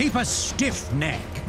Keep a stiff neck.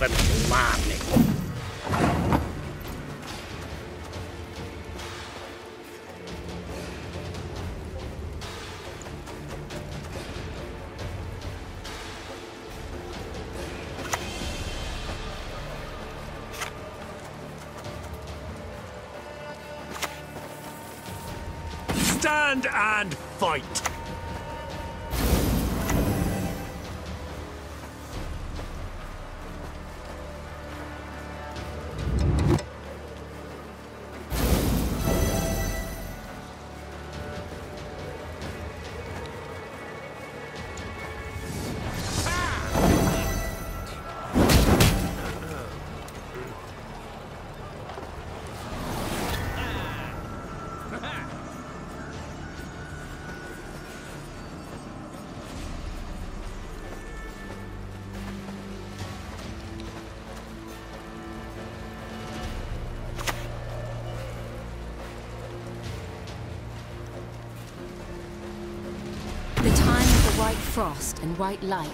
Elven Marnik. Stand and fight! white frost and white light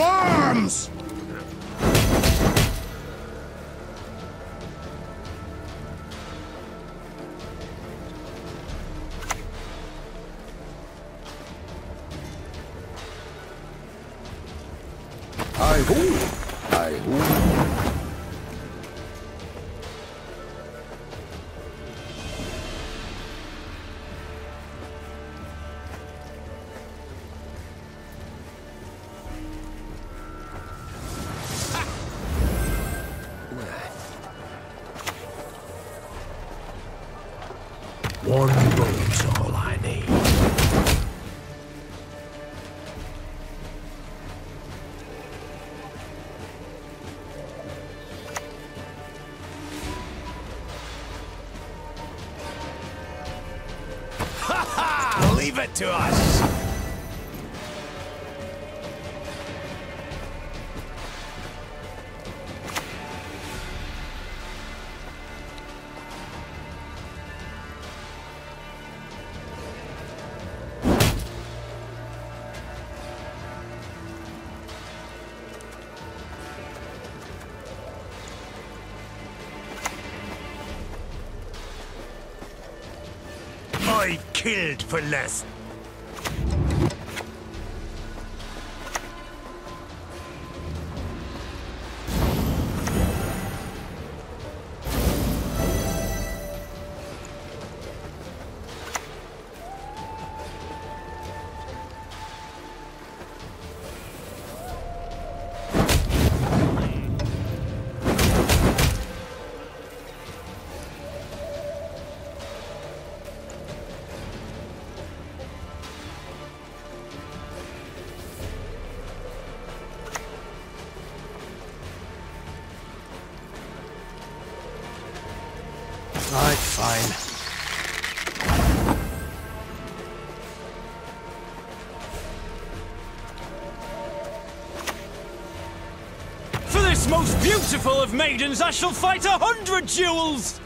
arms! Leave it to us! I killed for less. Most beautiful of maidens, I shall fight a hundred duels!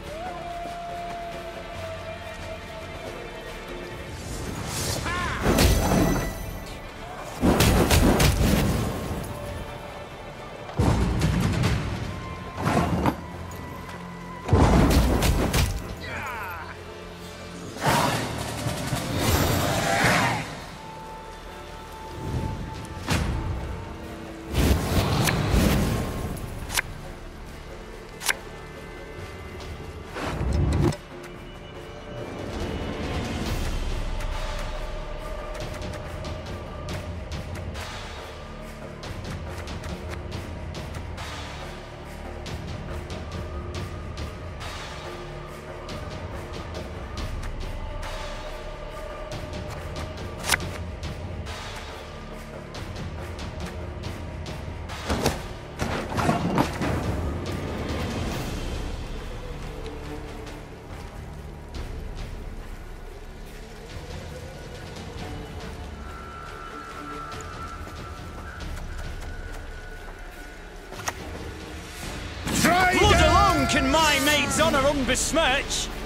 My maid's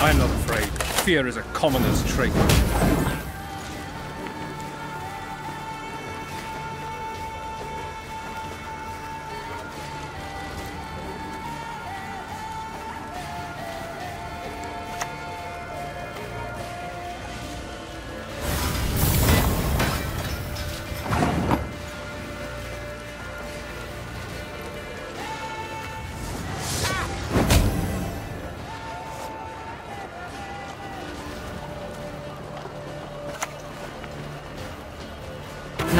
I'm not afraid. Fear is a commoner's trait.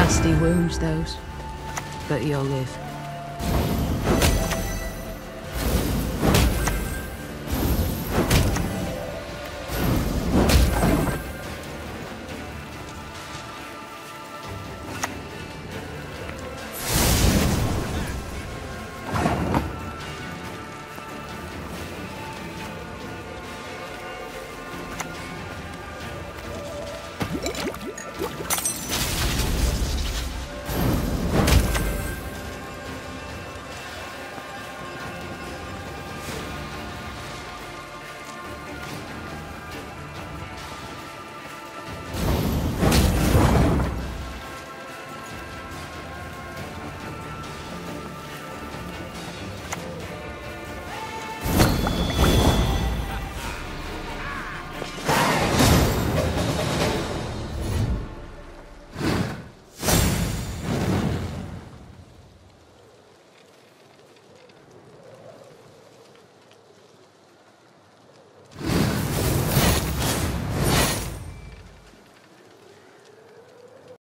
Nasty wounds, those. But you'll live.